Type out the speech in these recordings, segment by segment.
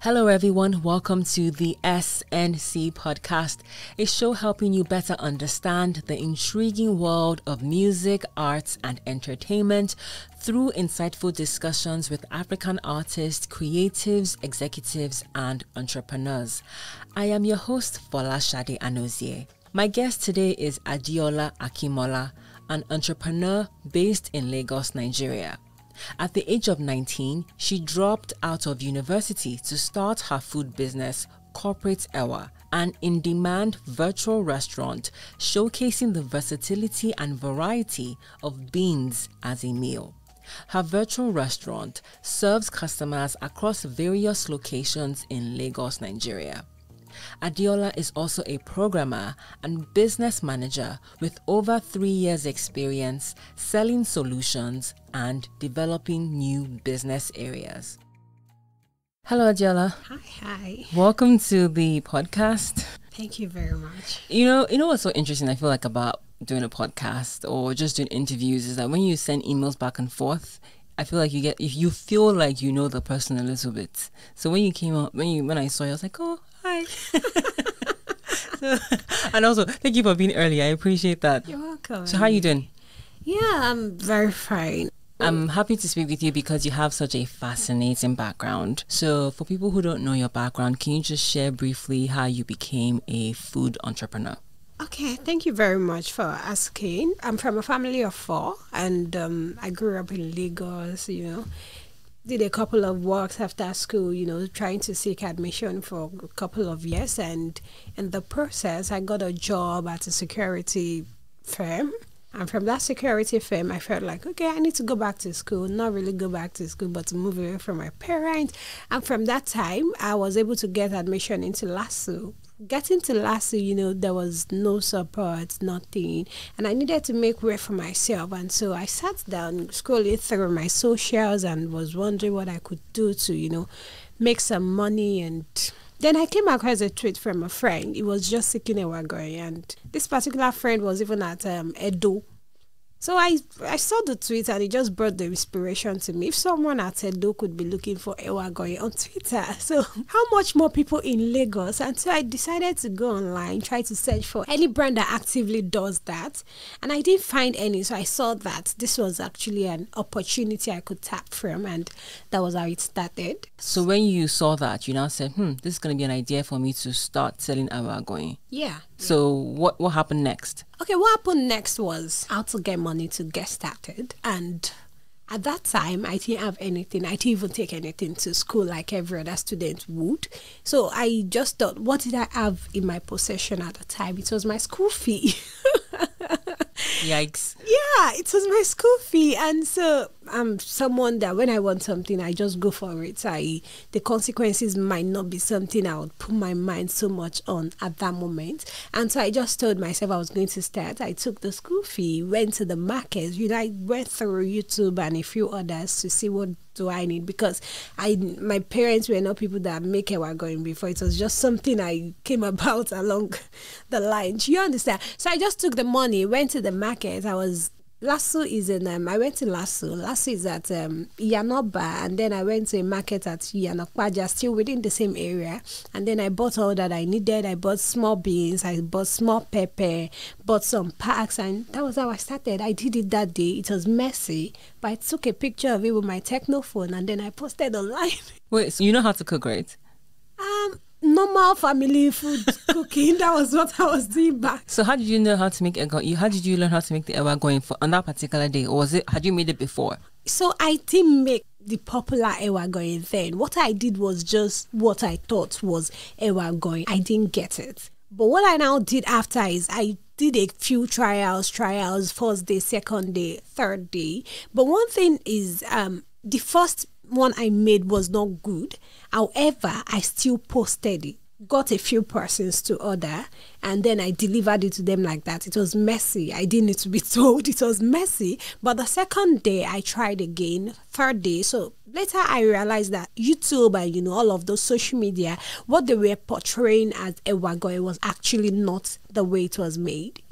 Hello, everyone. Welcome to the SNC podcast, a show helping you better understand the intriguing world of music, arts, and entertainment through insightful discussions with African artists, creatives, executives, and entrepreneurs. I am your host, Fola Shade Anozie. My guest today is Adeola Akinmola, an entrepreneur based in Lagos, Nigeria. At the age of 19, she dropped out of university to start her food business, Corporate Ewa, an in demand virtual restaurant showcasing the versatility and variety of beans as a meal. Her virtual restaurant serves customers across various locations in Lagos, Nigeria. Adeola is also a programmer and business manager with over three years' experience selling solutions and developing new business areas. Hello, Adeola. Hi, hi. Welcome to the podcast. Thank you very much. You know, you know what's so interesting? I feel like about doing a podcast or just doing interviews is that when you send emails back and forth, I feel like you get if you feel like you know the person a little bit. So when you came up, when you when I saw you, I was like, oh, hi. so, and also, thank you for being early. I appreciate that. You're welcome. So how are you doing? Yeah, I'm very fine. I'm happy to speak with you because you have such a fascinating background. So, for people who don't know your background, can you just share briefly how you became a food entrepreneur? Okay, thank you very much for asking. I'm from a family of four, and um, I grew up in Lagos, you know. Did a couple of works after school, you know, trying to seek admission for a couple of years. And in the process, I got a job at a security firm and from that security firm, I felt like, okay, I need to go back to school. Not really go back to school, but to move away from my parents. And from that time, I was able to get admission into LASU. Getting to LASU, you know, there was no support, nothing. And I needed to make way for myself. And so I sat down, scrolling through my socials, and was wondering what I could do to, you know, make some money and then I came across a tweet from a friend. He was just seeking Ewa Agoyin, and this particular friend was even at um, Edo so I I saw the tweet and it just brought the inspiration to me. If someone at Edo could be looking for Ewa Agoyin on Twitter, so how much more people in Lagos? And so I decided to go online, try to search for any brand that actively does that. And I didn't find any. So I saw that this was actually an opportunity I could tap from and that was how it started. So when you saw that, you now said, hmm, this is gonna be an idea for me to start selling Ewa Agoyin. Yeah. So what what happened next? Okay, what happened next was how to get money to get started. And at that time, I didn't have anything. I didn't even take anything to school like every other student would. So I just thought, what did I have in my possession at the time? It was my school fee. Yikes. Yeah, it was my school fee. And so I'm someone that when I want something, I just go for it. I the consequences might not be something I would put my mind so much on at that moment. And so I just told myself I was going to start. I took the school fee, went to the market, you know, I went through YouTube and a few others to see what do I need because I my parents were not people that make it were going before. It was just something I came about along the line. You understand? So I just took the money, went to the market. I was LASU is in, um, I went to LASU. LASU is at um, Yanoba, and then I went to a market at Yanokwaja, still within the same area. And then I bought all that I needed. I bought small beans, I bought small pepper, bought some packs, and that was how I started. I did it that day. It was messy, but I took a picture of it with my Tecno phone, and then I posted online. Wait, so you know how to cook, right? Um, normal family food cooking. That was what I was doing back. So how did you know how to make ewa? You how did you learn how to make the ewa agoyin for on that particular day, or was it had you made it before? So I didn't make the popular ewa agoyin then. What I did was just what I thought was ewa agoyin. I didn't get it. But what I now did after is I did a few trials, trials, first day, second day, third day. But one thing is um the first one I made was not good. However, I still posted it. Got a few persons to order and then I delivered it to them like that. It was messy. I didn't need to be told it was messy. But the second day I tried again, third day. So later I realized that YouTube and you know all of those social media, what they were portraying as ewa agoyin was actually not the way it was made.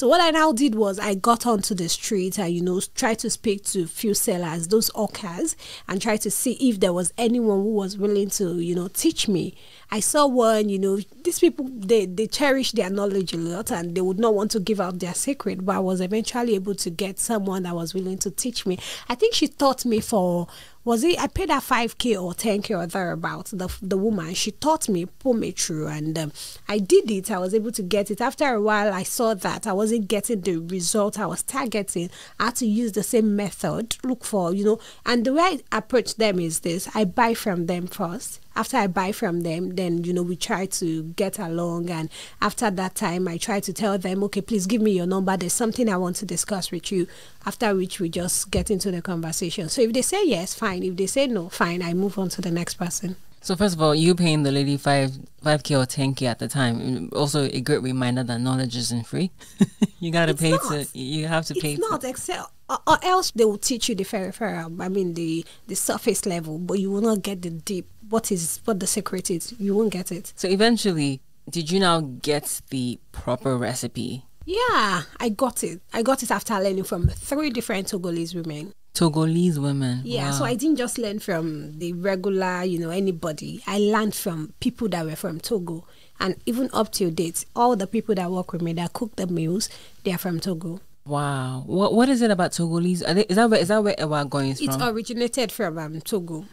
So what I now did was I got onto the street and you know tried to speak to few sellers, those hawkers, and try to see if there was anyone who was willing to you know teach me. I saw one, you know, these people they they cherish their knowledge a lot and they would not want to give out their secret, but I was eventually able to get someone that was willing to teach me. I think she taught me for was it I paid her five k or ten k or thereabouts. The the woman she taught me, through, and um, I did it. I was able to get it. After a while, I saw that I wasn't getting the result I was targeting. I had to use the same method. Look for you know, and the way I approach them is this: I buy from them first after I buy from them, then you know we try to get along, and after that time, I try to tell them, okay, please give me your number. There's something I want to discuss with you. After which we just get into the conversation. So if they say yes, fine. If they say no, fine. I move on to the next person. So first of all, you paying the lady five five k or ten k at the time. Also, a great reminder that knowledge isn't free. you gotta It's pay not. to. You have to pay. It's not except or, or else they will teach you the very I mean the the surface level, but you will not get the deep. What is what the secret is? You won't get it. So eventually, did you now get the proper recipe? Yeah, I got it. I got it after learning from three different Togolese women. Togolese women. Yeah, so I didn't just learn from the regular, you know, anybody. I learned from people that were from Togo. And even up to date, all the people that work with me that cook the meals, they are from Togo. Wow. What What is it about Togolese? Are they, is that where is that where Ewa Agoyin is It from? originated from um, Togo.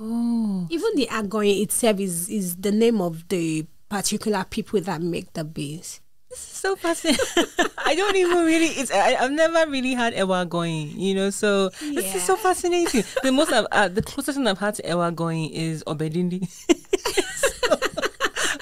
oh. Even the agoyin itself is, is the name of the particular people that make the beans. This is so fascinating. I don't even really. It's I, I've never really had Ewa Agoyin. You know, so this is so fascinating. The most I've, uh, the closest thing I've had to Ewa Agoyin is Obedindi. So-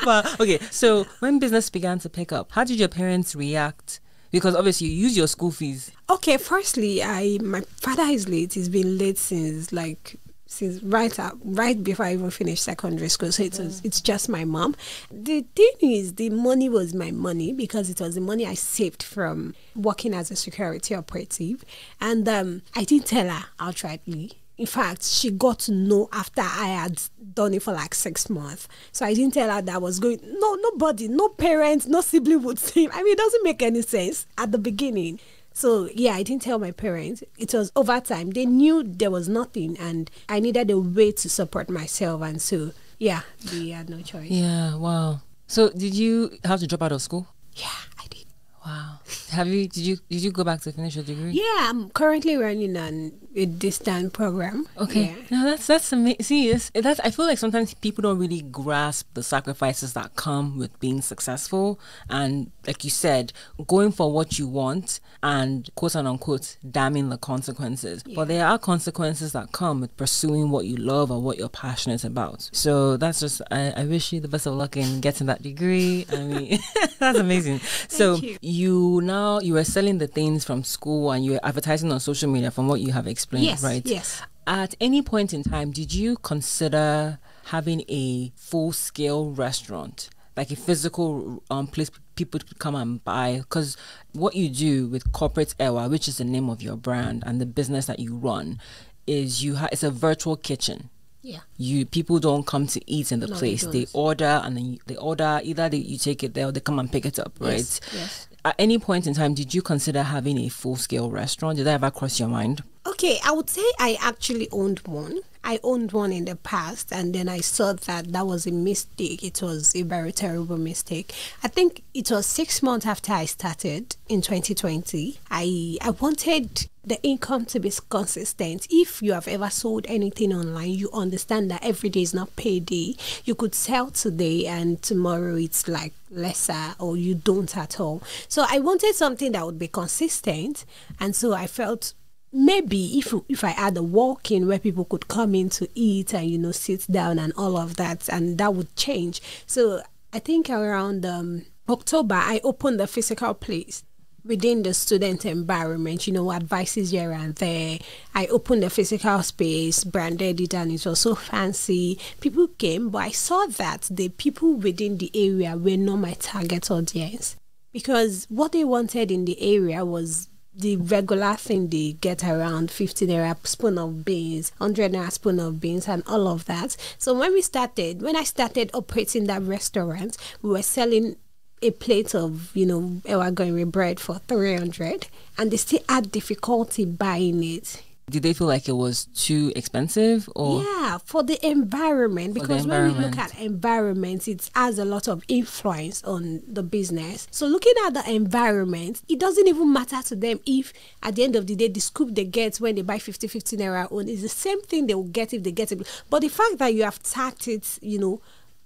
but okay, so when business began to pick up, how did your parents react? Because obviously you use your school fees. Okay, firstly, I my father is late. He's been late since like since right up right before I even finished secondary school. So it was it's just my mom. The thing is, the money was my money because it was the money I saved from working as a security operative, and um, I didn't tell her outrightly. In fact, she got to know after I had done it for like six months. So I didn't tell her that I was going. No, nobody, no parents, no sibling would see. I mean, it doesn't make any sense at the beginning. So yeah, I didn't tell my parents. It was over time. They knew there was nothing, and I needed a way to support myself. And so yeah, they had no choice. Yeah. Wow. So did you have to drop out of school? Yeah, I did. Wow. Have you? Did you? Did you go back to finish your degree? Yeah, I'm currently running an a distant program. Okay. Yeah. No, that's that's amazing. See, it's, that's I feel like sometimes people don't really grasp the sacrifices that come with being successful, and like you said, going for what you want and quote and unquote damning the consequences. But there are consequences that come with pursuing what you love or what you're passionate about. So that's just I, I wish you the best of luck in getting that degree. I mean, that's amazing. so you. you now you are selling the things from school and you're advertising on social media from what you have explained, Yes, right? yes. At any point in time, did you consider having a full scale restaurant, like a physical um, place people could come and buy? Because what you do with Corporate Ewa, which is the name of your brand and the business that you run, is you ha- it's a virtual kitchen. Yeah. You people don't come to eat in the No, place. They, don't. order and then you, they order either they, you take it there or they come and pick it up, right? Yes, yes. At any point in time, did you consider having a full scale restaurant? Did that ever cross your mind? Okay, I would say I actually owned one. I owned one in the past, and then I saw that that was a mistake. It was a very terrible mistake. I think it was six months after I started in 2020. I I wanted the income to be consistent. If you have ever sold anything online, you understand that every day is not payday. You could sell today, and tomorrow it's like lesser, or you don't at all. So I wanted something that would be consistent, and so I felt maybe if if I had a walk-in where people could come in to eat and you know sit down and all of that, and that would change. So I think around um, October I opened the physical place within the student environment. You know, advices here and there. I opened the physical space, branded it, and it was so fancy. People came, but I saw that the people within the area were not my target audience because what they wanted in the area was the regular thing they get around 50 naira spoon of beans 100 naira spoon of beans and all of that. So when we started when i started operating that restaurant we were selling a plate of, you know, ewa bread for 300 and they still had difficulty buying it did they feel like it was too expensive or? Yeah for the environment because the environment. when we look at environment. it has a lot of influence on the business. So looking at the environment it doesn't even matter to them if at the end of the day the scoop they get when they buy 50 50 naira on is the same thing they will get if they get it. But the fact that you have tacked it you know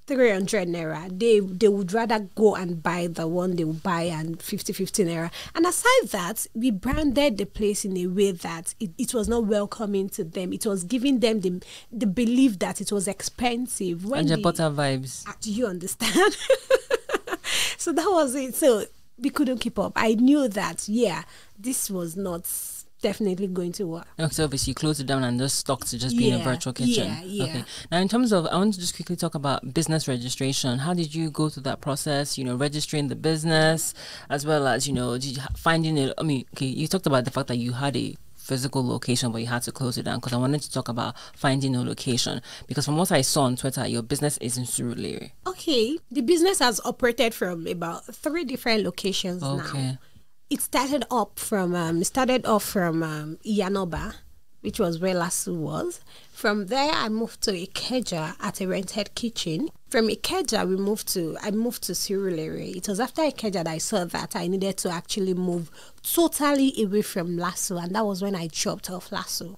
300 naira they they would rather go and buy the one they will buy and 50 50 naira. And aside that we branded the place in a way that it, it was not welcoming to them. It was giving them the the belief that it was expensive. When butter vibes. Ah, do you understand? So that was it. So we couldn't keep up. I knew that yeah this was not definitely going to work. Okay, so obviously you closed it down and just stuck to just being yeah, a virtual kitchen. Yeah, yeah. Okay. Now, in terms of, I want to just quickly talk about business registration. How did you go through that process? You know, registering the business as well as you know finding it. I mean, okay, you talked about the fact that you had a physical location, but you had to close it down because I wanted to talk about finding a location. Because from what I saw on Twitter, your business is in Surulere. Okay, the business has operated from about three different locations okay. now it started up from um, started off from um, Iyanoba, which was where LASU was. From there, I moved to Ikeja at a rented kitchen. From Ikeja, we moved to I moved to Surulere. It was after Ikeja that I saw that I needed to actually move totally away from LASU, and that was when I chopped off LASU.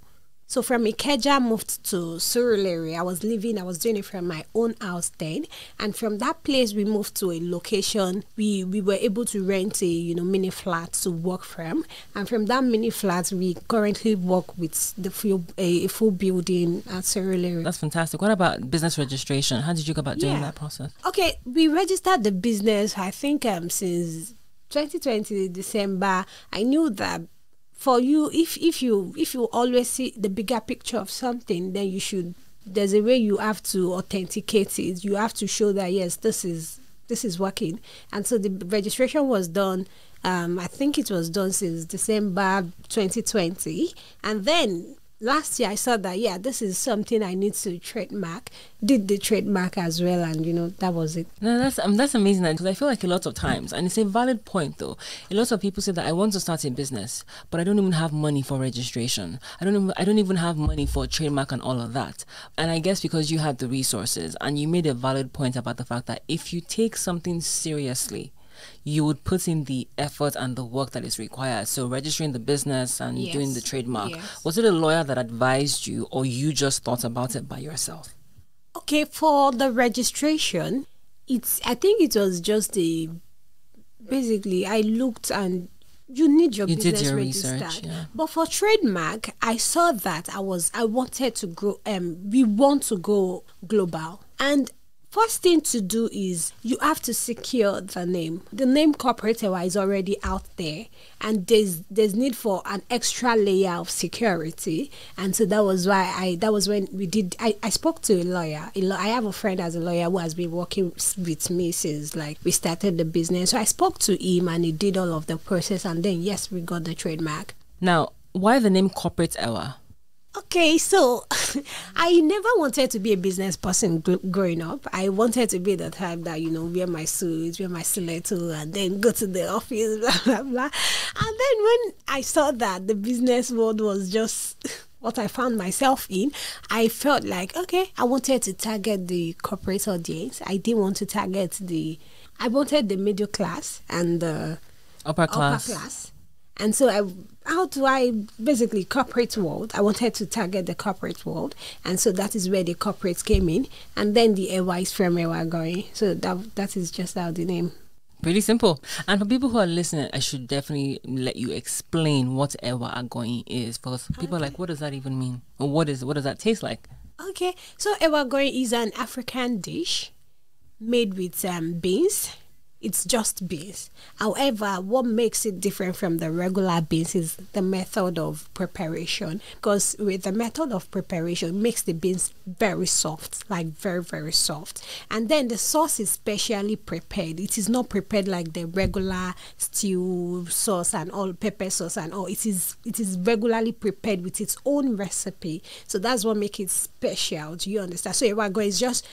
So from Ikeja, moved to Surulere. I was living, I was doing it from my own house then. And from that place, we moved to a location. We we were able to rent a you know mini flat to work from. And from that mini flat, we currently work with the full a, a full building at Surulere. That's fantastic. What about business registration? How did you go about doing yeah. that process? Okay, we registered the business. I think um since 2020 December. I knew that for you if if you if you always see the bigger picture of something then you should there's a way you have to authenticate it. You have to show that yes this is this is working. And so the registration was done um, i think it was done since december 2020 and then last year I saw that yeah, this is something I need to trademark. Did the trademark as well, and you know that was it. No, that's um, that's amazing because I feel like a lot of times, and it's a valid point though. A lot of people say that I want to start a business, but I don't even have money for registration. I don't even I don't even have money for trademark and all of that. And I guess because you had the resources, and you made a valid point about the fact that if you take something seriously you would put in the effort and the work that is required. So registering the business and yes. doing the trademark. Yes. Was it a lawyer that advised you or you just thought about it by yourself? Okay, for the registration, it's I think it was just a basically I looked and you need your you business did your registered. research, yeah. But for trademark, I saw that I was I wanted to grow um we want to go global. And First thing to do is you have to secure the name. The name corporate is already out there, and there's there's need for an extra layer of security. And so that was why I that was when we did. I, I spoke to a lawyer. I have a friend as a lawyer who has been working with me since like we started the business. So I spoke to him, and he did all of the process, and then yes, we got the trademark. Now, why the name Corporate Ewa? Okay, so I never wanted to be a business person growing up. I wanted to be the type that, you know, wear my suit, wear my stiletto, and then go to the office, blah, blah, blah. And then when I saw that the business world was just what I found myself in, I felt like, okay, I wanted to target the corporate audience. I didn't want to target the, I wanted the middle class and the upper class. Upper class. And so I how do I basically corporate world? I wanted to target the corporate world, and so that is where the corporates came in, and then the Ewa is from Ewa Agoyin. So that that is just how the name. Pretty simple. And for people who are listening, I should definitely let you explain what Ewa Agoyin is, because people okay. are like, what does that even mean, or what is what does that taste like? Okay, so Ewa Agoyin is an African dish made with um, beans it's just beans. However, what makes it different from the regular beans is the method of preparation. Because with the method of preparation, makes the beans very soft, like very, very soft. And then the sauce is specially prepared. It is not prepared like the regular stew sauce and all pepper sauce and all. It is it is regularly prepared with its own recipe. So that's what makes it special. Do you understand? So is just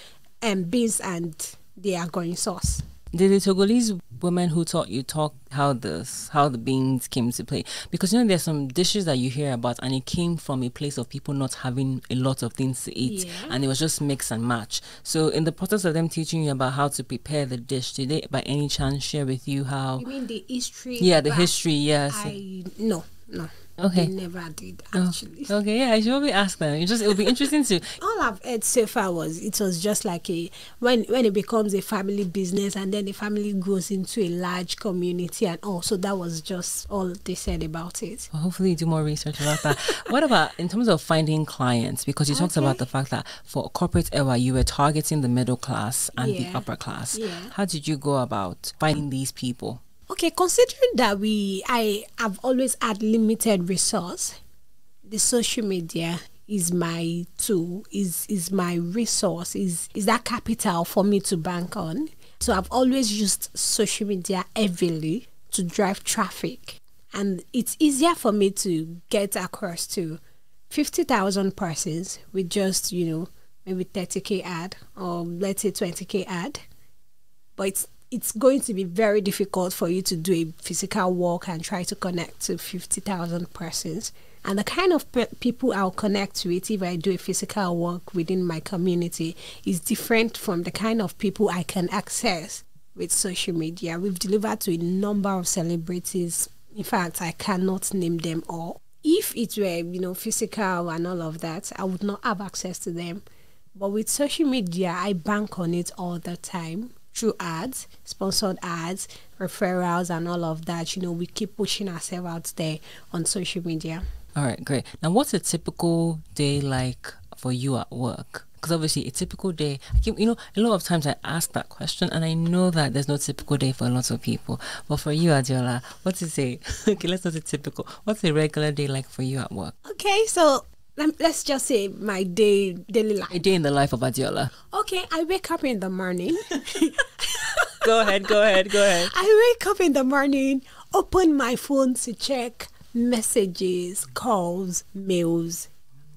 um, beans and the Agoyin sauce. Did the Togolese women who taught you talk how this how the beans came to play? Because you know there's some dishes that you hear about and it came from a place of people not having a lot of things to eat Yeah. and it was just mix and match. So in the process of them teaching you about how to prepare the dish, did they by any chance share with you how You mean the history? Yeah, the history, yes. I no, no. Okay. They never did Oh, actually. okay, yeah, I should probably ask them. It just it'll be interesting to all I've heard so far was it was just like a when when it becomes a family business and then the family grows into a large community and all. So that was just all they said about it. Well, hopefully you do more research about that. what about in terms of finding clients? Because you talked about the fact that for Corporate Ewa you were targeting the middle class and Yeah. the upper class. Yeah. How did you go about finding these people? Okay, considering that we I have always had limited resource, the social media is my tool, is is my resource, is is that capital for me to bank on. So I've always used social media heavily to drive traffic. And it's easier for me to get across to 50,000 persons with just, you know, maybe 30k ad or let's say 20k ad but it's it's going to be very difficult for you to do a physical walk and try to connect to 50,000 persons. And the kind of pe- people I'll connect with if I do a physical walk within my community is different from the kind of people I can access with social media. We've delivered to a number of celebrities. In fact, I cannot name them all. If it were, you know, physical and all of that, I would not have access to them. But with social media, I bank on it all the time through ads, sponsored ads, referrals, and all of that. You know, we keep pushing ourselves out there on social media. All right, great. Now, what's a typical day like for you at work? Because obviously, a typical day, I keep, you know, a lot of times I ask that question, and I know that there's no typical day for lots of people. But for you, Adeola, what's it say? okay, let's not say typical. What's a regular day like for you at work? Okay, so lem- let's just say my day daily life. A day in the life of Adeola. Okay, I wake up in the morning. go ahead, go ahead, go ahead. I wake up in the morning, open my phone to check messages, calls, mails.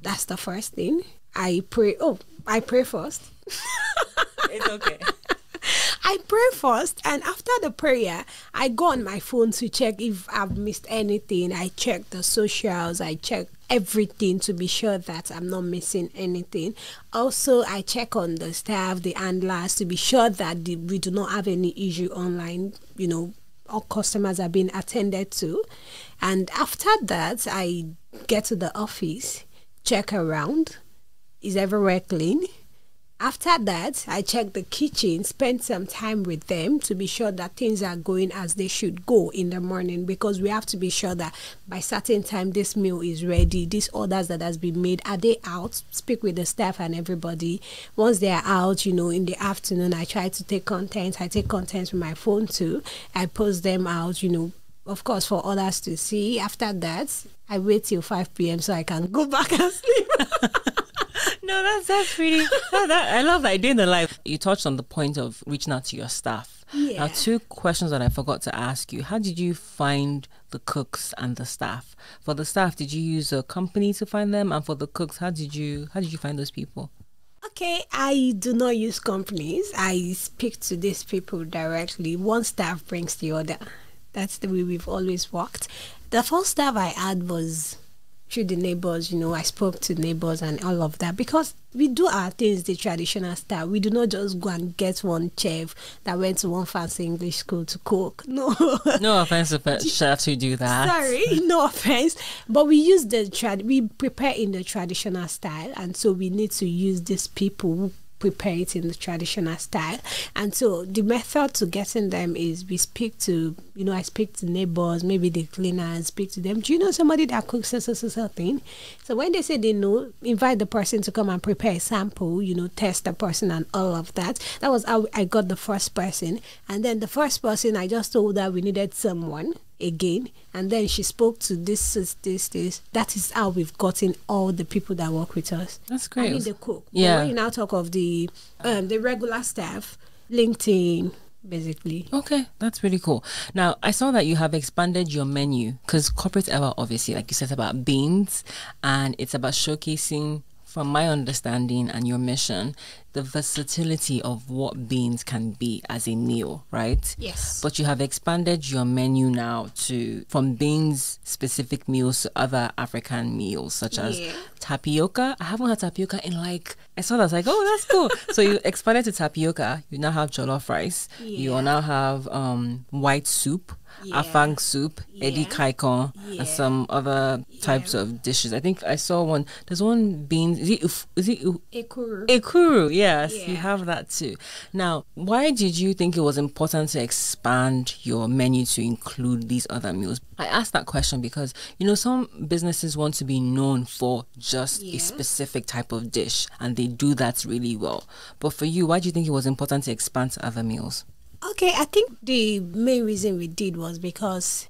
That's the first thing. I pray. Oh, I pray first. It's okay. I pray first, and after the prayer, I go on my phone to check if I've missed anything. I check the socials, I check everything to be sure that I'm not missing anything. Also, I check on the staff, the handlers, to be sure that the, we do not have any issue online. You know, all customers are being attended to. And after that, I get to the office, check around. Is everywhere clean? After that, I check the kitchen, spend some time with them to be sure that things are going as they should go in the morning because we have to be sure that by certain time this meal is ready. These orders that has been made, are they out? Speak with the staff and everybody. Once they are out, you know, in the afternoon, I try to take content. I take content from my phone too. I post them out, you know, of course, for others to see. After that, I wait till 5 p.m. so I can go back and sleep. No, that's that's really that, that- I love that idea in the life. You touched on the point of reaching out to your staff. Now, Yeah. two questions that I forgot to ask you. How did you find the cooks and the staff? For the staff, did you use a company to find them? And for the cooks, how did you how did you find those people? Okay, I do not use companies. I speak to these people directly. One staff brings the other. That's the way we've always worked. The first staff I had was through the neighbors, you know, I spoke to neighbors and all of that because we do our things the traditional style. We do not just go and get one chef that went to one fancy English school to cook. No. No offense a chefs who do that. Sorry, no offense, but we use the trad. We prepare in the traditional style, and so we need to use these people who prepare it in the traditional style. And so the method to getting them is we speak to, you know, I speak to neighbors, maybe the cleaners, speak to them. Do you know somebody that cooks so so thing? So when they say they know, invite the person to come and prepare a sample, you know, test the person and all of that. That was how I got the first person, and then the first person I just told her we needed someone again. And then she spoke to this this this this. That is how we've gotten all the people that work with us. That's great i mean the cook. But Yeah. when you now talk of the um the regular staff linkedin basically. Okay, that's really cool. Now, I saw that you have expanded your menu because Corporate Ewa, obviously, like you said, about beans and it's about showcasing from my understanding and your mission, the versatility of what beans can be as a meal, right? Yes. But you have expanded your menu now to from beans specific meals to other African meals such as Yeah. tapioca. I haven't had tapioca in like I saw that I was like, oh, that's cool. so you expanded to tapioca. You now have jollof rice. You now have um, white soup, Yeah. afang soup, edikang ikong, Yeah. and some other types Yeah. of dishes. I think I saw one. There's one beans. Is it? Is it? Ekuru. Ekuru, yes, you have that too. Now, why did you think it was important to expand your menu to include these other meals? I asked that question because you know some businesses want to be known for just a specific type of dish, and they do that really well. But for you, why do you think it was important to expand to other meals? Okay, I think the main reason we did was because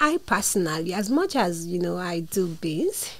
I personally, as much as you know, I do beans,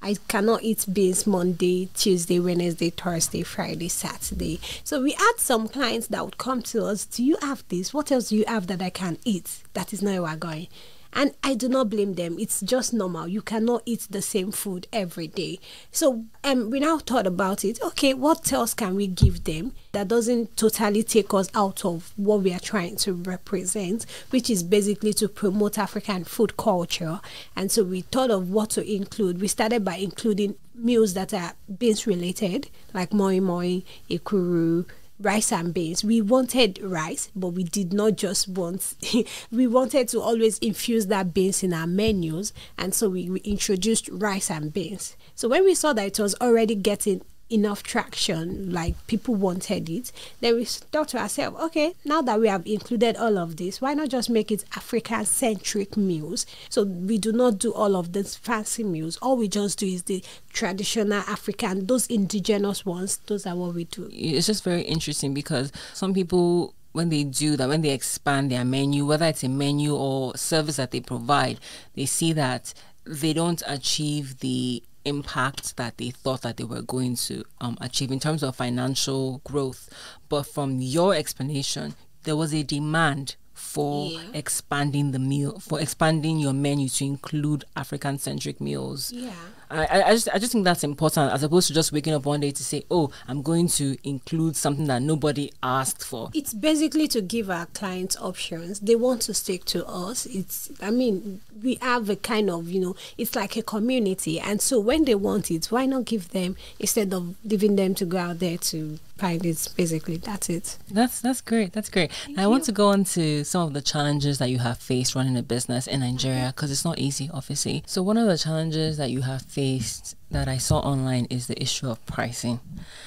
I cannot eat beans Monday, Tuesday, Wednesday, Thursday, Friday, Saturday. So we had some clients that would come to us, Do you have this? What else do you have that I can eat? That is not where we're going. And I do not blame them. It's just normal. You cannot eat the same food every day. So um, we now thought about it. Okay, what else can we give them that doesn't totally take us out of what we are trying to represent, which is basically to promote African food culture. And so we thought of what to include. We started by including meals that are beans related, like moi moi, ekuru, rice and beans. We wanted rice, but we did not just want, we wanted to always infuse that beans in our menus. And so we, we introduced rice and beans. So when we saw that it was already getting enough traction, like people wanted it, then we thought to ourselves, okay, now that we have included all of this, why not just make it African centric meals? So we do not do all of these fancy meals. All we just do is the traditional African, those indigenous ones, those are what we do. it's just very interesting because some people when they do that when they expand their menu whether it's a menu or service that they provide they see that they don't achieve the impact that they thought that they were going to um, achieve in terms of financial growth but from your explanation there was a demand for Yeah. expanding the meal for expanding your menu to include african centric meals Yeah. I, I- just I just think that's important as opposed to just waking up one day to say, oh, I'm going to include something that nobody asked for. It's basically to give our clients options. They want to stick to us. It's, I mean, we have a kind of, you know, it's like a community. And so when they want it, why not give them instead of leaving them to go out there to it? Basically, that's it. That's that's great. That's great. I want to go on to some of the challenges that you have faced running a business in Nigeria mm-hmm. because it's not easy, obviously. So one of the challenges that you have faced that I saw online is the issue of pricing.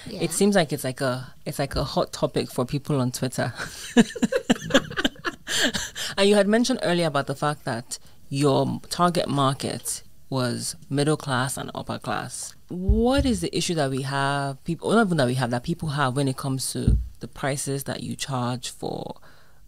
Yeah. It seems like it's like a it's like a hot topic for people on Twitter. and you had mentioned earlier about the fact that your target market was middle class and upper class. What is the issue that we have people not even that we have that people have when it comes to the prices that you charge for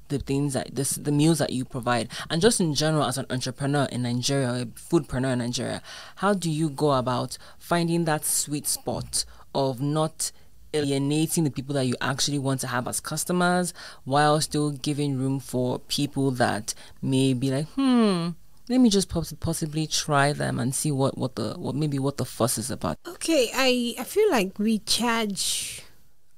the things that this the meals that you provide? And just in general as an entrepreneur in Nigeria, a foodpreneur in Nigeria, how do you go about finding that sweet spot of not alienating the people that you actually want to have as customers while still giving room for people that may be like, hmm, let me just poss- possibly try them and see what, what the what maybe what the fuss is about. Okay, I, I feel like we charge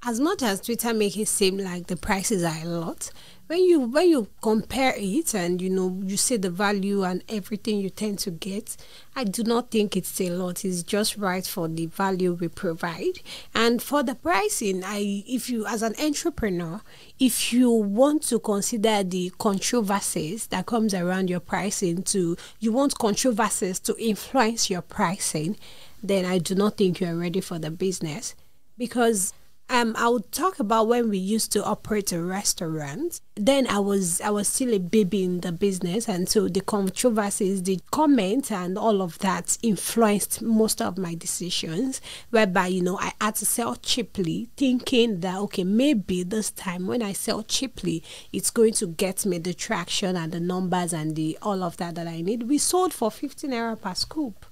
as much as Twitter make it seem like the prices are a lot. When you when you compare it and you know you see the value and everything you tend to get, I do not think it's a lot. It's just right for the value we provide. And for the pricing, I if you as an entrepreneur, if you want to consider the controversies that comes around your pricing to you want controversies to influence your pricing, then I do not think you're ready for the business. Because um, I would talk about when we used to operate a restaurant. Then I was I was still a baby in the business, and so the controversies, the comments, and all of that influenced most of my decisions. Whereby you know I had to sell cheaply, thinking that okay maybe this time when I sell cheaply, it's going to get me the traction and the numbers and the all of that that I need. We sold for 15 naira per scoop.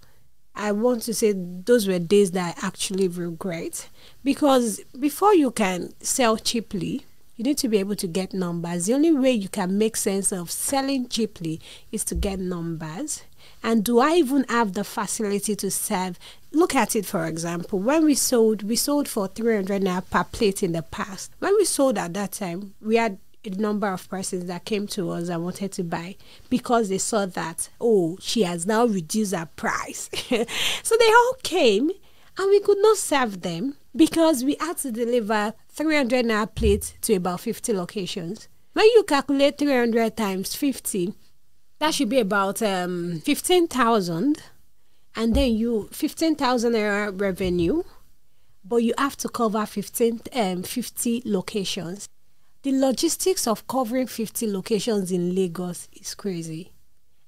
I want to say those were days that I actually regret because before you can sell cheaply, you need to be able to get numbers. The only way you can make sense of selling cheaply is to get numbers. And do I even have the facility to serve? Look at it for example. When we sold, we sold for 300 naira per plate in the past. When we sold at that time, we had number of persons that came to us and wanted to buy because they saw that, oh, she has now reduced her price. so they all came and we could not serve them because we had to deliver 300 naira plates to about 50 locations. When you calculate 300 times 50, that should be about um, 15,000 and then you 15,000 naira revenue but you have to cover 15 um, 50 locations the logistics of covering 50 locations in Lagos is crazy.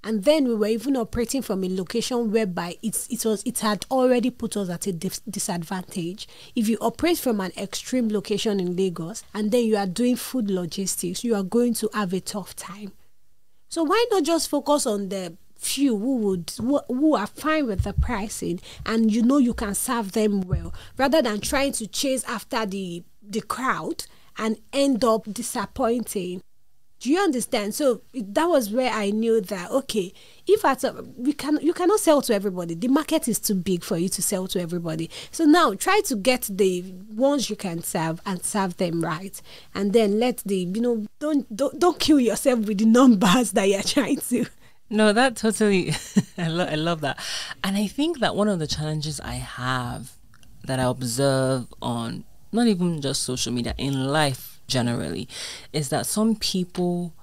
And then we were even operating from a location whereby it's, it was it had already put us at a dis- disadvantage. If you operate from an extreme location in Lagos and then you are doing food logistics, you are going to have a tough time. So why not just focus on the few who would who, who are fine with the pricing and you know you can serve them well rather than trying to chase after the the crowd and end up disappointing. Do you understand? So that was where I knew that okay, if at a, we can you cannot sell to everybody. The market is too big for you to sell to everybody. So now try to get the ones you can serve and serve them right, and then let the you know don't don't don't kill yourself with the numbers that you're trying to. No, that totally, I, lo- I love that. And I think that one of the challenges I have that I observe on not even just social media, in life generally, is that some people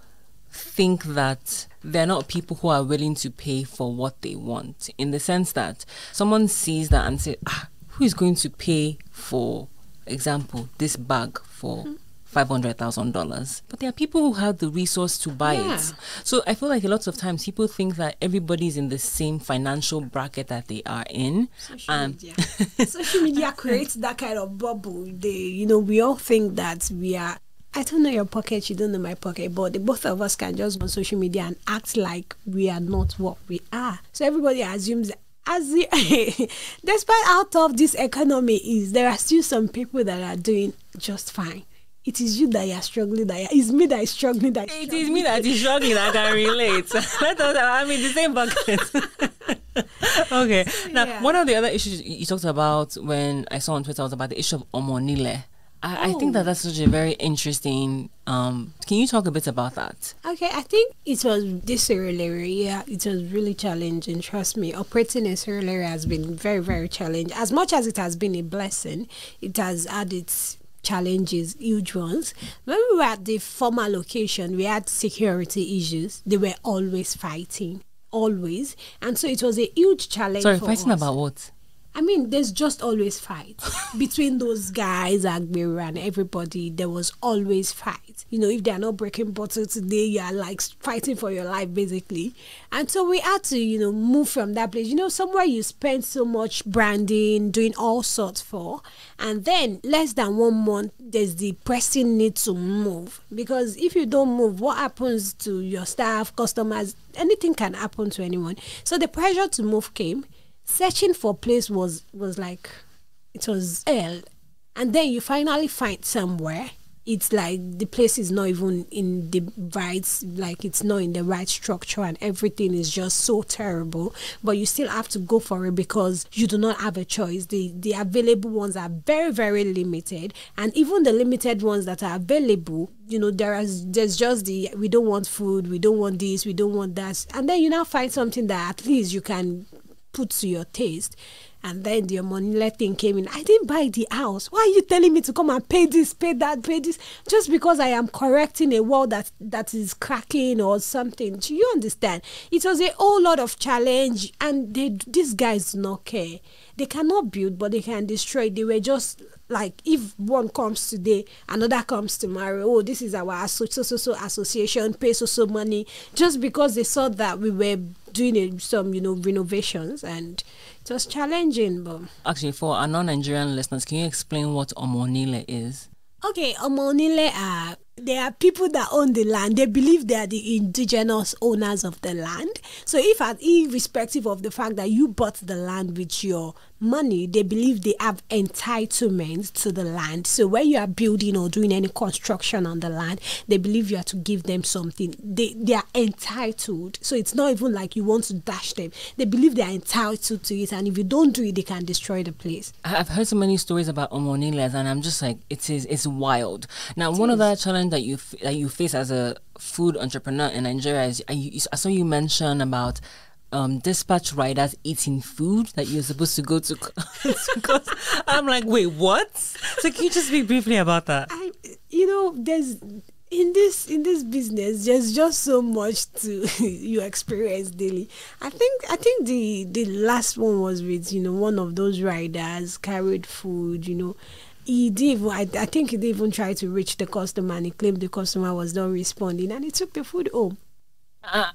think that they're not people who are willing to pay for what they want. In the sense that someone sees that and says, ah, who is going to pay for example, this bag for mm-hmm. $500,000. But there are people who have the resource to buy yeah. it. So I feel like a lot of times people think that everybody's in the same financial bracket that they are in. Social um, media. Social media creates that kind of bubble. They, you know, we all think that we are I don't know your pocket, you don't know my pocket, but the both of us can just go on social media and act like we are not what we are. So everybody assumes as the, despite how tough this economy is, there are still some people that are doing just fine it is you that you are struggling. That it's me that is struggling. That it is me that is struggling. I can relate. Let us. I'm in the same bucket. okay. Now, yeah. one of the other issues you talked about when I saw on Twitter was about the issue of omonile. I, oh. I think that oh. that's such a very interesting. Um, can you talk a bit about that? Okay, I think it was this area. Yeah, it was really challenging. Trust me, operating in area has been very, very challenging. As much as it has been a blessing, it has had its challenges, huge ones. When we were at the former location, we had security issues. They were always fighting, always, and so it was a huge challenge. Sorry, fighting us. about what? I mean, there's just always fights between those guys, Agbero and everybody. There was always fights. You know, if they're not breaking bottles today, you're like fighting for your life, basically. And so we had to, you know, move from that place. You know, somewhere you spend so much branding, doing all sorts for, and then less than one month, there's the pressing need to move. Because if you don't move, what happens to your staff, customers? Anything can happen to anyone. So the pressure to move came searching for place was was like it was hell. And then you finally find somewhere it's like the place is not even in the right like it's not in the right structure and everything is just so terrible but you still have to go for it because you do not have a choice. The the available ones are very very limited and even the limited ones that are available you know there is there's just the we don't want food we don't want this we don't want that. And then you now find something that at least you can put to your taste. And then the money thing came in. I didn't buy the house. Why are you telling me to come and pay this, pay that, pay this? Just because I am correcting a wall that that is cracking or something. Do you understand? It was a whole lot of challenge, and they, these guys do not care. They cannot build, but they can destroy. They were just like if one comes today, another comes tomorrow. Oh, this is our so so so association, pay so so money, just because they saw that we were doing some, you know, renovations and it was challenging. But actually, for our non-Nigerian listeners, can you explain what Omonile is? Okay, Omonile are there are people that own the land. They believe they are the indigenous owners of the land. So if, at irrespective of the fact that you bought the land with your money, they believe they have entitlement to the land. So when you are building or doing any construction on the land, they believe you have to give them something. They they are entitled. So it's not even like you want to dash them. They believe they are entitled to it, and if you don't do it, they can destroy the place. I've heard so many stories about Omonilas, and I'm just like, it is it's wild. Now, it one of the challenge that you that you face as a food entrepreneur in Nigeria is I, I saw you mention about um, dispatch riders eating food that you're supposed to go to. because I'm like, wait, what? So can you just speak briefly about that? I, you know, there's in this in this business there's just so much to you experience daily i think i think the the last one was with you know one of those riders carried food you know he did I, I think he did even try to reach the customer and he claimed the customer was not responding and he took the food home uh,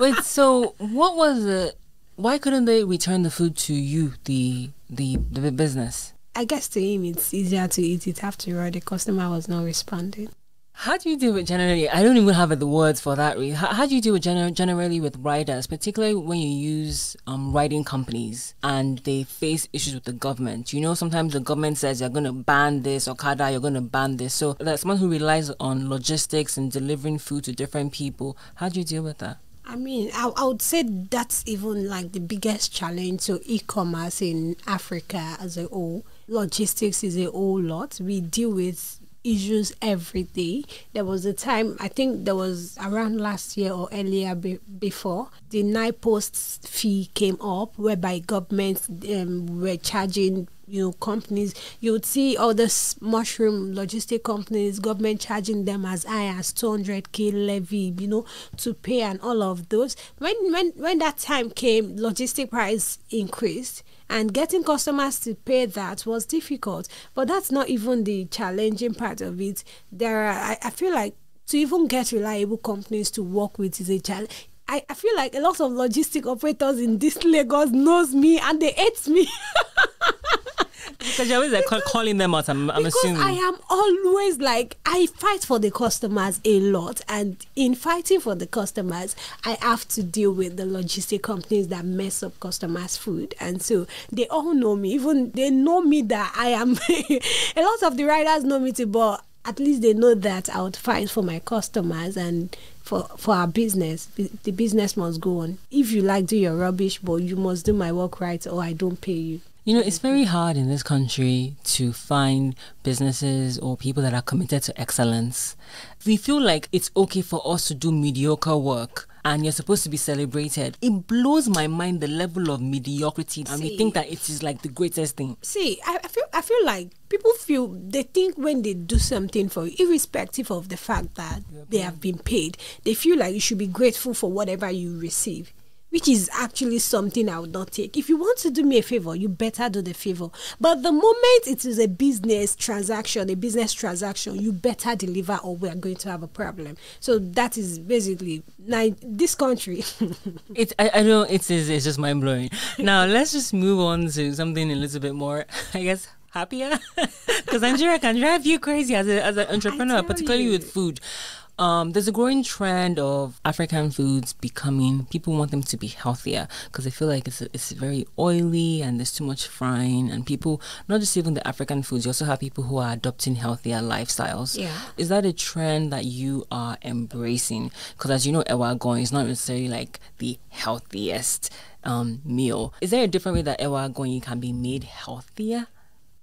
Wait, so what was the? Why couldn't they return the food to you, the the the business? I guess to him it's easier to eat it after all. The customer was not responding. How do you deal with generally? I don't even have the words for that. Really, how, how do you deal with gener- generally with riders, particularly when you use um, riding companies and they face issues with the government? You know, sometimes the government says you're going to ban this or Okada, you're going to ban this. So, that someone who relies on logistics and delivering food to different people, how do you deal with that? I mean, I, I would say that's even like the biggest challenge to e-commerce in Africa as a whole. Logistics is a whole lot. We deal with issues every day. There was a time, I think there was around last year or earlier be, before, the NIPOST fee came up, whereby governments um, were charging you know companies. You would see all this mushroom logistic companies government charging them as high as 200k levy you know to pay and all of those. When when when that time came logistic price increased and getting customers to pay that was difficult but that's not even the challenging part of it. There are i, I feel like to even get reliable companies to work with is a challenge I, I feel like a lot of logistic operators in this Lagos knows me and they hate me. because you're always like calling them out. I'm, I'm because assuming. I am always like I fight for the customers a lot, and in fighting for the customers, I have to deal with the logistic companies that mess up customers' food, and so they all know me. Even they know me that I am. a lot of the riders know me too, but at least they know that I would fight for my customers and for for our business. The business must go on. If you like do your rubbish, but you must do my work right, or I don't pay you. You know, it's very hard in this country to find businesses or people that are committed to excellence. We feel like it's okay for us to do mediocre work and you're supposed to be celebrated. It blows my mind the level of mediocrity, and we think that it is like the greatest thing. See, I, I, feel I feel like people feel they think when they do something for you, irrespective of the fact that they have been paid, they feel like you should be grateful for whatever you receive which is actually something I would not take. If you want to do me a favor, you better do the favor. But the moment it is a business transaction, a business transaction, you better deliver or we are going to have a problem. So that is basically now this country. it I, I know it is it's just mind blowing. now let's just move on to something a little bit more I guess happier because Nigeria can drive you crazy as a as an entrepreneur, particularly you. with food. Um, there's a growing trend of African foods becoming people want them to be healthier because they feel like it's it's very oily and there's too much frying and people not just even the African foods you also have people who are adopting healthier lifestyles. Yeah, is that a trend that you are embracing? Because as you know, ewa agoyin is not necessarily like the healthiest um, meal. Is there a different way that ewa agoyin can be made healthier?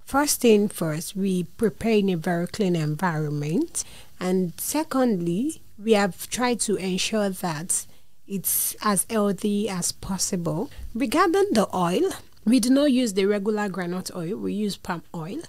First thing first, we prepare in a very clean environment. And secondly, we have tried to ensure that it's as healthy as possible. Regarding the oil, we do not use the regular groundnut oil, we use palm oil.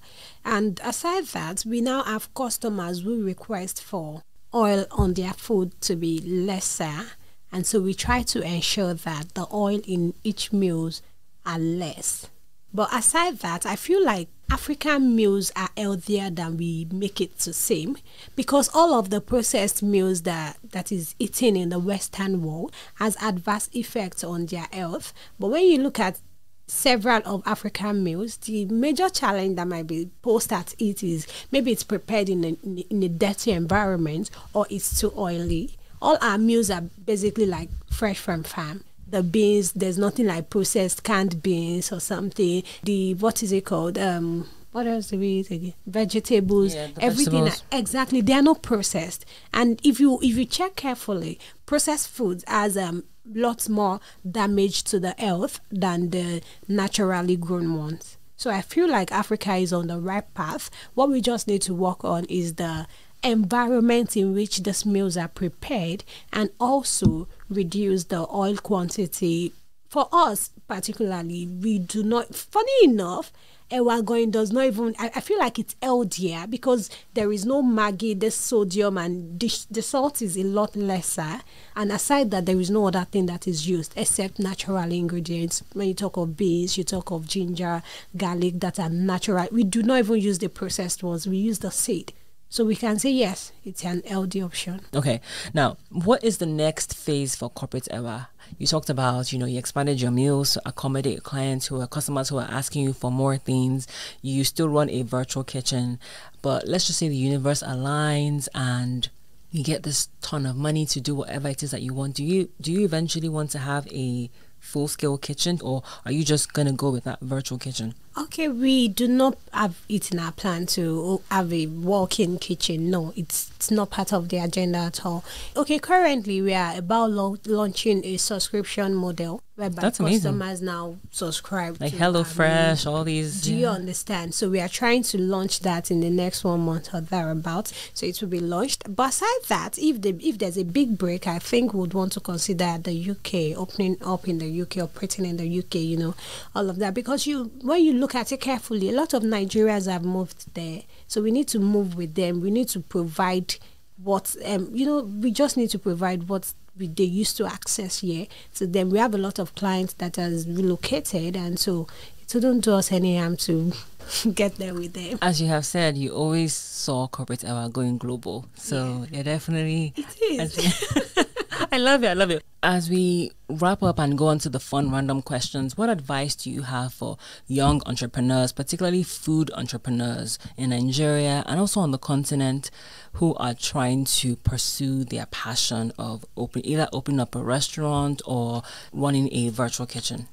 And aside that, we now have customers who request for oil on their food to be lesser. And so we try to ensure that the oil in each meals are less. But aside that, I feel like African meals are healthier than we make it to seem because all of the processed meals that that is eaten in the Western world has adverse effects on their health. But when you look at several of African meals, the major challenge that might be posed at it is maybe it's prepared in a, in a dirty environment or it's too oily. All our meals are basically like fresh from farm the beans. There's nothing like processed canned beans or something. The what is it called? Um, what else do we eat again? Vegetables, Yeah, everything vegetables. exactly. They are not processed, and if you if you check carefully, processed foods has um lots more damage to the health than the naturally grown ones. So I feel like Africa is on the right path. What we just need to work on is the environment in which these meals are prepared and also reduce the oil quantity. For us, particularly, we do not, funny enough, Ewa Agoyin does not even, I, I feel like it's healthier because there is no Maggi, the sodium, and the, the salt is a lot lesser. And aside that, there is no other thing that is used except natural ingredients. When you talk of beans, you talk of ginger, garlic that are natural. We do not even use the processed ones, we use the seed. So we can say, yes, it's an LD option. Okay. Now, what is the next phase for Corporate Ewa? You talked about, you know, you expanded your meals to accommodate clients who are customers who are asking you for more things. You still run a virtual kitchen, but let's just say the universe aligns and you get this ton of money to do whatever it is that you want. Do you do you eventually want to have a full scale kitchen or are you just gonna go with that virtual kitchen? Okay, we do not have it in our plan to have a walk-in kitchen. No, it's it's not part of the agenda at all. Okay, currently we are about lo- launching a subscription model whereby That's amazing. customers now subscribe Like to Hello Fresh, all these do you understand? So we are trying to launch that in the next one month or thereabouts. So it will be launched. But aside that, if the if there's a big break, I think we'd want to consider the UK opening up in the UK, operating in the UK. You know, all of that because you when you look at it carefully, a lot of Nigerians have moved there. So we need to move with them. We need to provide what um you know we just need to provide what we, they used to access here. So then we have a lot of clients that has relocated, and so it wouldn't do us any harm to get there with them. As you have said, you always saw Corporate Ewa going global. So yeah, definitely. It is. I love it. I love it. As we wrap up and go on to the fun random questions, what advice do you have for young entrepreneurs, particularly food entrepreneurs in Nigeria and also on the continent, who are trying to pursue their passion of open either opening up a restaurant or running a virtual kitchen?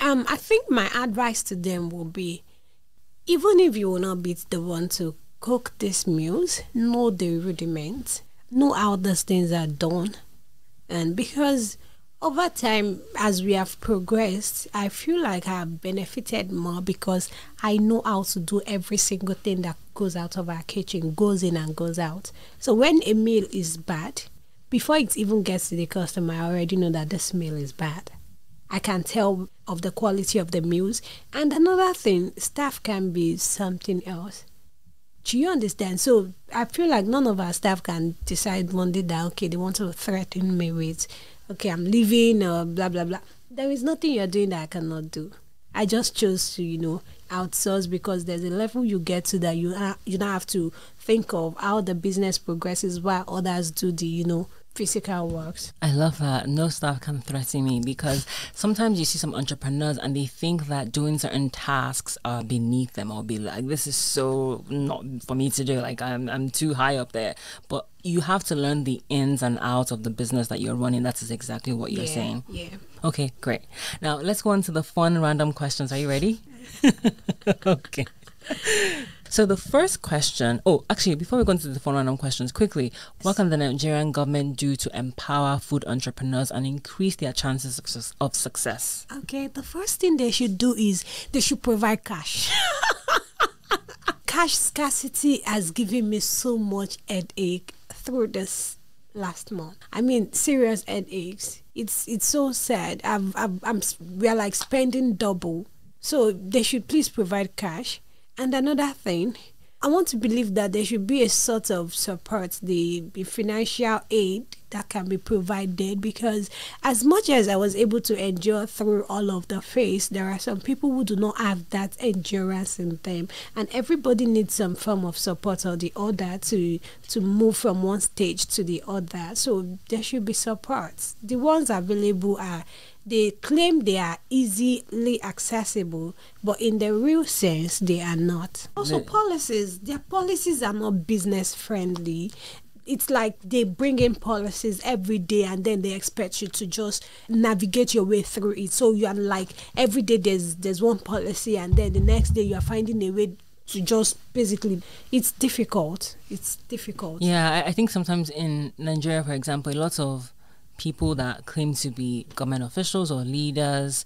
Um, I think my advice to them will be, even if you will not be the one to cook these meals, know the rudiments, know how these things are done, and because over time, as we have progressed, I feel like I have benefited more because I know how to do every single thing that goes out of our kitchen, goes in and goes out. So when a meal is bad, before it even gets to the customer, I already know that this meal is bad. I can tell of the quality of the meals. And another thing, staff can be something else. Do you understand? So I feel like none of our staff can decide one day that okay, they want to threaten me with, okay, I'm leaving or blah blah blah. There is nothing you're doing that I cannot do. I just chose to, you know, outsource because there's a level you get to that you you don't have to think of how the business progresses while others do the, you know, physical works. I love that. No staff can threaten me because sometimes you see some entrepreneurs and they think that doing certain tasks are beneath them or be like, this is so not for me to do. Like, I'm, I'm too high up there. But you have to learn the ins and outs of the business that you're running. That is exactly what you're yeah, saying. Yeah. Okay, great. Now let's go on to the fun random questions. Are you ready? okay. So the first question, oh, actually, before we go into the fun random questions, quickly, what can the Nigerian government do to empower food entrepreneurs and increase their chances of, of success? Okay, the first thing they should do is they should provide cash. cash scarcity has given me so much headache through this last month. I mean, serious headaches. It's it's so sad. I'm, I'm, I'm we are like spending double. So they should please provide cash. And another thing, I want to believe that there should be a sort of support, the, the financial aid that can be provided because as much as I was able to endure through all of the phase, there are some people who do not have that endurance in them. And everybody needs some form of support or the other to to move from one stage to the other. So there should be support. The ones available are they claim they are easily accessible, but in the real sense, they are not. Also, The- policies, their policies are not business friendly. it's like they bring in policies every day and then they expect you to just navigate your way through it. So you are like every day there's there's one policy and then the next day you are finding a way to just basically it's difficult. It's difficult. Yeah, I, I think sometimes in Nigeria, for example, lots of people that claim to be government officials or leaders,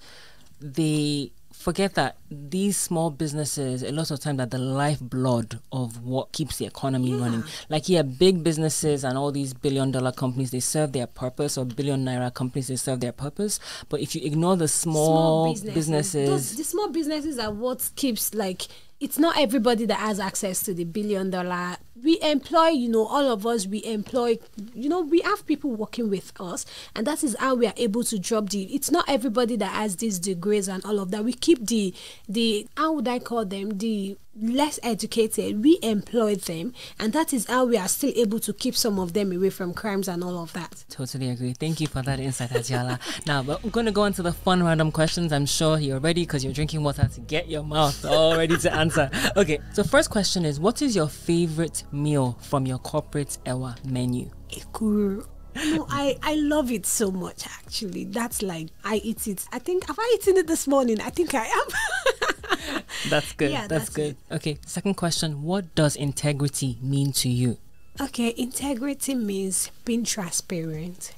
they forget that these small businesses a lot of time are the lifeblood of what keeps the economy yeah. running. Like yeah big businesses and all these billion dollar companies they serve their purpose or billion naira companies they serve their purpose. But if you ignore the small, small businesses, businesses those, the small businesses are what keeps like it's not everybody that has access to the billion dollar. We employ you know all of us we employ you know we have people working with us and that is how we are able to drop the it's not everybody that has these degrees and all of that. We keep the the how would i call them? The less educated we employ them and that is how we are still able to keep some of them away from crimes and all of that totally agree thank you for that insight Adeola now but we're going to go into the fun random questions i'm sure you're ready because you're drinking water to get your mouth all ready to answer okay so first question is what is your favorite meal from your corporate Ewa menu? Ekuru. No, I, I love it so much actually. That's like I eat it. I think have I eaten it this morning? I think I am. that's good. Yeah, that's, that's good. It. Okay, second question. What does integrity mean to you? Okay, integrity means being transparent.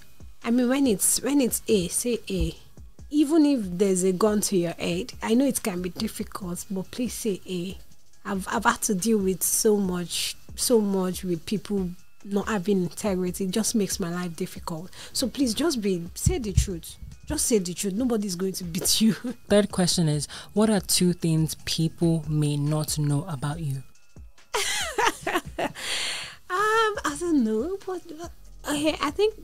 I mean when it's when it's A, say A. Even if there's a gun to your head, I know it can be difficult, but please say A. I've I've had to deal with so much so much with people not having integrity. It just makes my life difficult. So please just be say the truth. Just say the truth. Nobody's going to beat you. Third question is what are two things people may not know about you? um, I don't know, but okay, I think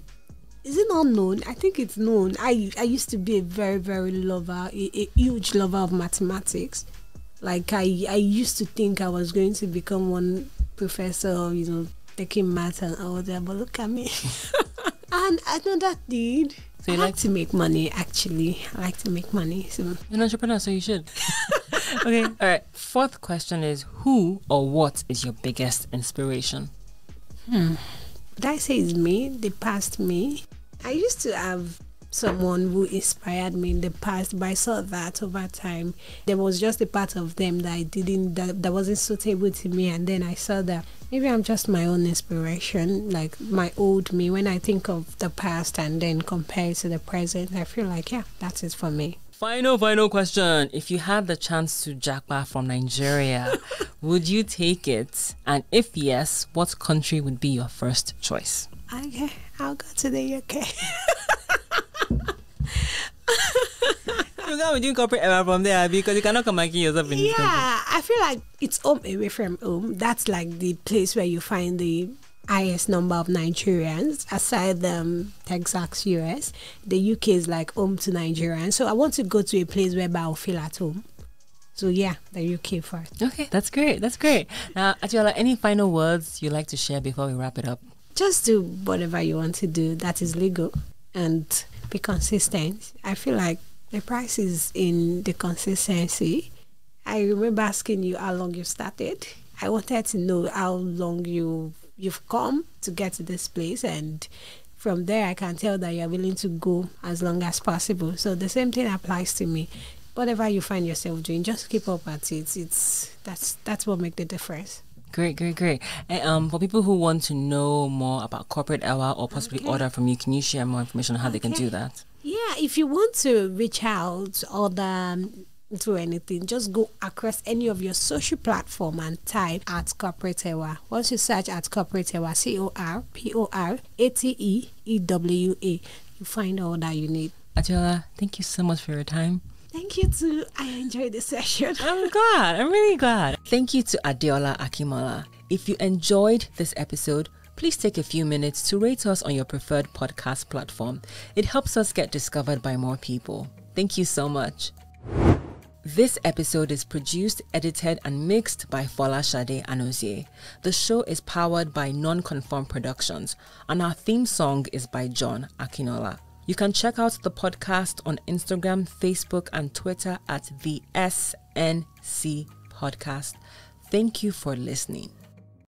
is it not known? I think it's known. I I used to be a very very lover, a, a huge lover of mathematics. Like I I used to think I was going to become one professor, of, you know, taking math and all that, but look at me. and I know that dude. So you I like, like to make money actually. I like to make money. So you're an entrepreneur, so you should. okay. All right. Fourth question is who or what is your biggest inspiration? Hmm. Would I say it's me, the past me? I used to have someone who inspired me in the past, but I saw that over time there was just a part of them that I didn't that, that wasn't suitable to me, and then I saw that maybe I'm just my own inspiration, like my old me. When I think of the past and then compare it to the present, I feel like yeah, that's it for me. Final, final question. If you had the chance to jackpot from Nigeria, would you take it? And if yes, what country would be your first choice? Okay, I'll go to the UK. you can't be doing Corporate Ewa from there because you cannot come back yourself in Yeah, I feel like it's home away from home. That's like the place where you find the highest number of Nigerians aside um, Texas, US. The UK is like home to Nigerians. So I want to go to a place where I'll feel at home. So yeah, the UK first. Okay, that's great. That's great. Now, Adeola, any final words you'd like to share before we wrap it up? Just do whatever you want to do that is legal and be consistent. I feel like the price is in the consistency. I remember asking you how long you started. I wanted to know how long you you've come to get to this place and from there I can tell that you're willing to go as long as possible. So the same thing applies to me. Whatever you find yourself doing, just keep up at it. It's that's that's what makes the difference. Great, great, great. And um, for people who want to know more about Corporate Ewa or possibly okay. order from you, can you share more information on how okay. they can do that? Yeah, if you want to reach out or um, do anything, just go across any of your social platform and type at Corporate Ewa. Once you search at Corporate Ewa, C O R P O R A T E E W A, you find all that you need. Adeola, thank you so much for your time. Thank you too. I enjoyed the session. I'm glad. I'm really glad. Thank you to Adeola Akinmola. If you enjoyed this episode, please take a few minutes to rate us on your preferred podcast platform. It helps us get discovered by more people. Thank you so much. This episode is produced, edited, and mixed by Folashade Anozie. The show is powered by Nonconform Productions, and our theme song is by John Akinola. You can check out the podcast on Instagram, Facebook, and Twitter at the SNC Podcast. Thank you for listening.